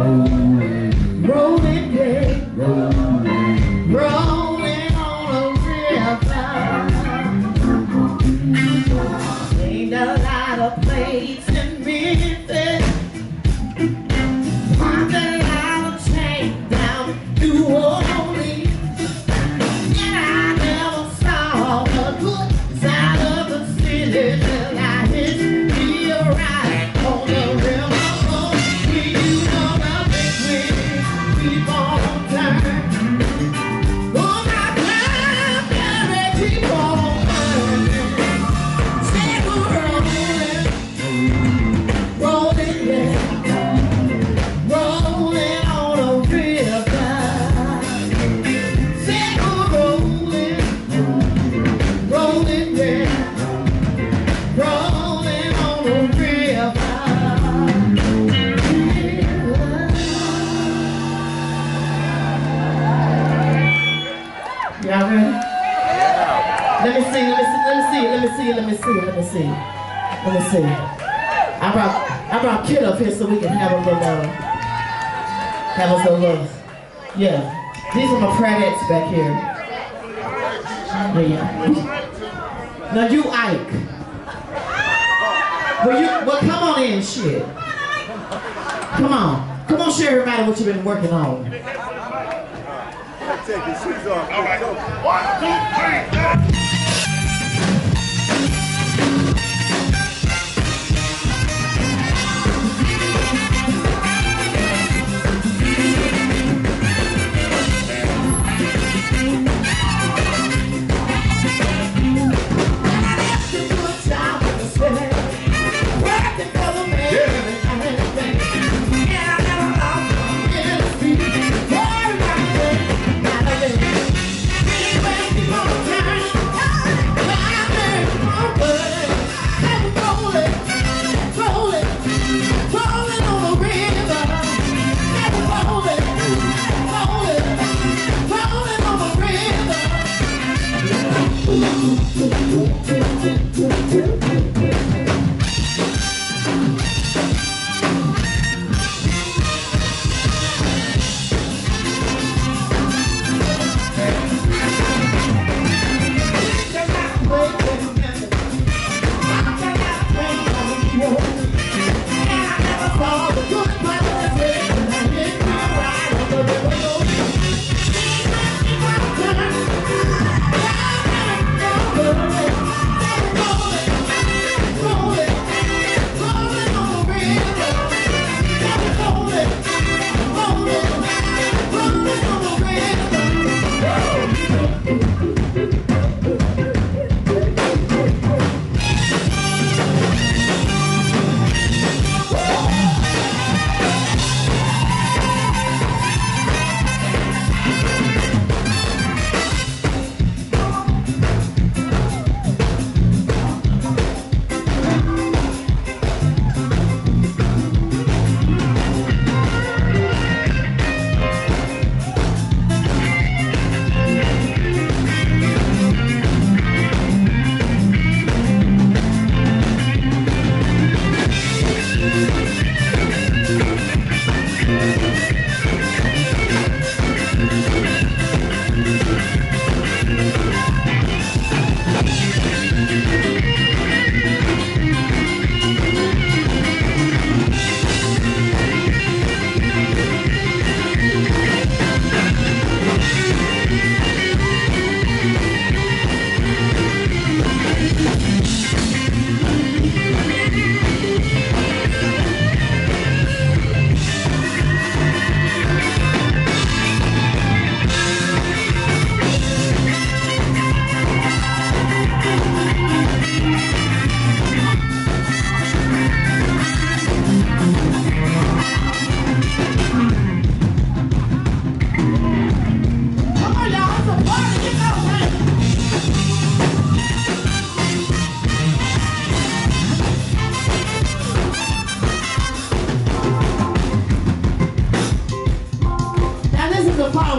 rolling, see, let me see, let me see, let see. I brought, I brought Kit up here so we can have a little, uh, have us a little, yeah. These are my pradettes back here. Yeah, yeah. Now you Ike. Well, you, well, come on in, shit. Come on, come on, share everybody what you've been working on. Take your shoes off. All right. One, two, three, subscribe cho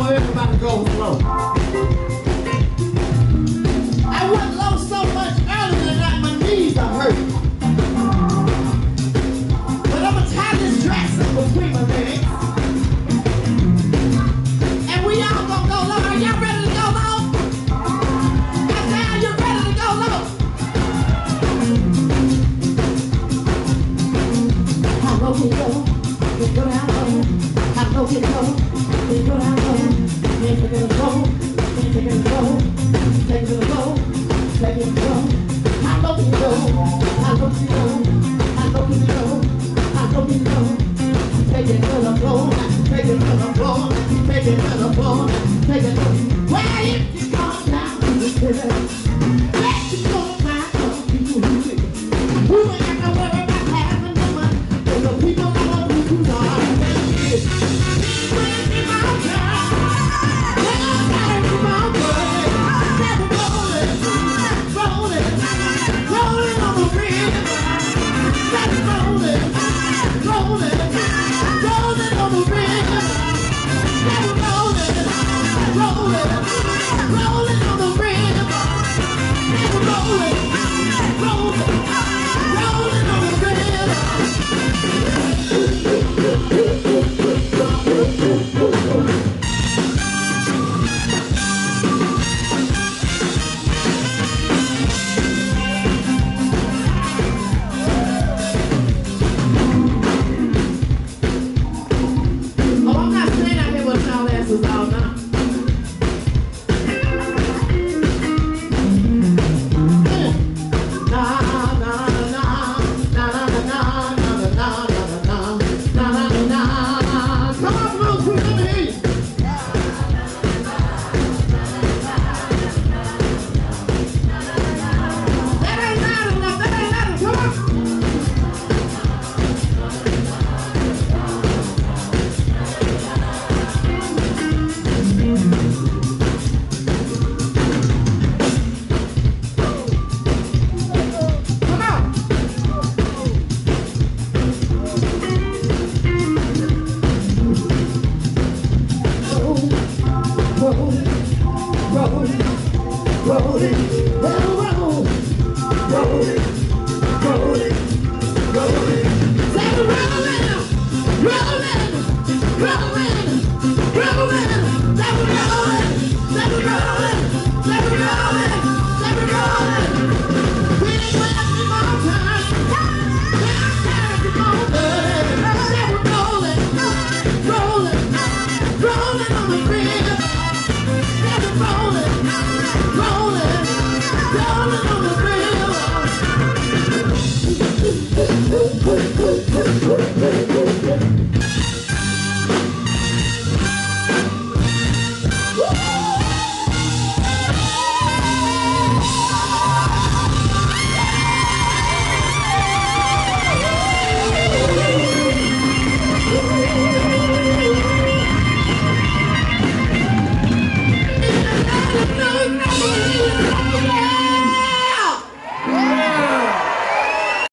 know everybody goes low. I went low so much earlier than that my knees are hurting. But I'm going to tie this dress up between my legs. And we all going to go low. Y'all ready to go low? I are you ready to go low? I go. Go down low. I know we go. Go down low. Take it low, then take it low, take it low, take it low. How low you go, how low you go, how low you go, how low you go. Take it to the floor, take it to the floor, take it to the floor, take it to the floor.